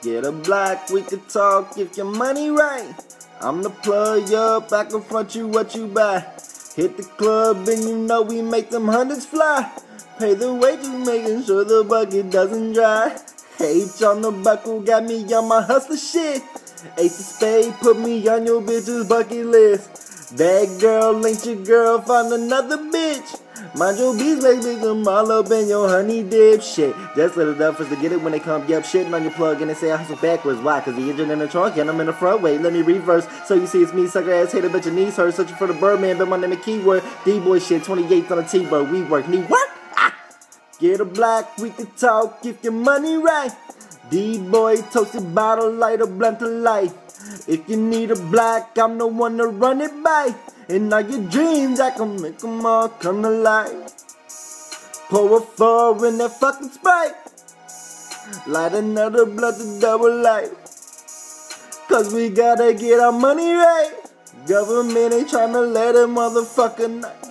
Get a block, we can talk if your money right. I'm the plug up, I can front you what you buy. Hit the club and you know we make them hundreds fly. Pay the wages, making sure the bucket doesn't dry. H on the buckle got me on my hustler shit. Ace of spade put me on your bitch's bucket list. That girl ain't your girl, find another bitch. Mind your bees, make them all up in your honey dip shit. Just let it up for us to get it when they come. Yep, shitting on your plug and they say I hustle backwards. Why? Cause the engine in the trunk and I'm in the front. Wait, let me reverse. So you see it's me, sucker ass hater, but your knees hurt. Searching for the Birdman, but my name is keyword. D-boy shit, 28th on the T-bird. We work, need work. Ah! Get a black, we can talk if your money right. D-boy toasted bottle, light a blunt to life. If you need a black, I'm the one to run it by. And all your dreams, I can make them all come to life. Pour a four in that fucking Sprite. Light another blunt to double life. Cause we gotta get our money right. Government ain't tryna let a motherfucker night.